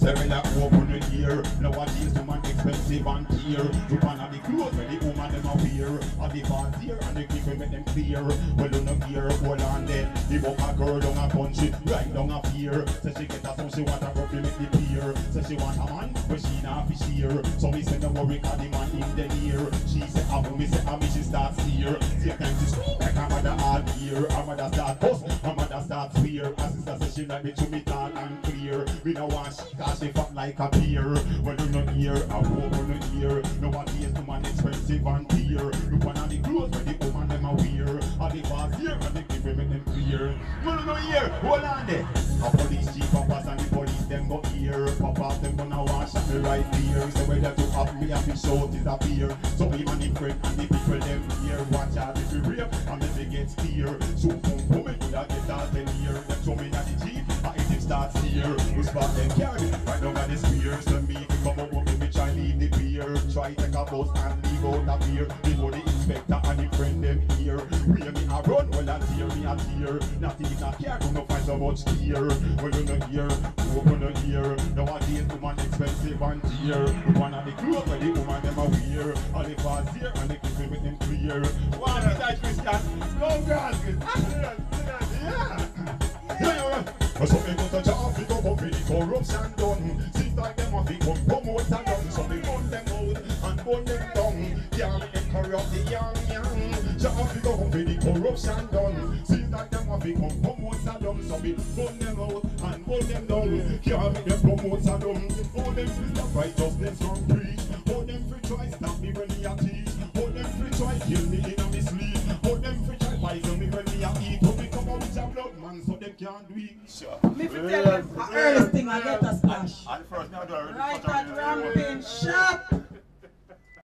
Me like open your ear. Nowadays woman expensive and dear. You wanna the clothes where the woman them a wear. And the bars here and the people make them clear. Well you no hear, hold on then. The a girl down a country, right down a fear. Say she get a son, she want a girl to make the peer. Say she want a man, but she not fi share. So me say no worry, cause the man in the near. She say I me say I me she start steer. Take time to scream like her mother all year. Her mother start bust, her mother start fear. Her sister say she like me to me tall and clear. Me no want she cause she fat like a peer. Well you no hear, I hope you no hear. Nowadays the man expensive and dear. Look on the clothes where the woman them a wear. And the bars here and the people make them clear. No no no hear, hold on there. A police chief a pass and the police them go here. Papa them gonna wash up me right here. So whether to have me and me shout is a fear. So and the friend and the people them here. Watch out if you rape and if it gets clear. So boom boom and starts here. We spot them carry right down at the spears. So me can come up with me try leave the beer. Try take a bus and leave out the beer. Before the inspector and the friend them here. We me a run well and tear me a tear. Not even a care gonna find so much tear. Well you no hear, you gonna hear. Nowadays woman expensive and dear. One of the clothes where the woman them a wear. All the fast here and the people with them clear. One of that Christian, no girls, yeah. Yeah, yeah. So me go to job, corruption done. Seems like them a fi come promote and done. So me burn them out and burn them down. Can't make them corrupt the young young. Job we go come for the corruption done. Seems like them a fi come promote and done. So me burn them out and burn them down. Can't make them promote and done. Hold them free stop righteousness from man so them can't do it. Sure. Me fi tell you, a early thing I get a splash. And first, now do I already Right cut at the- ramping shop.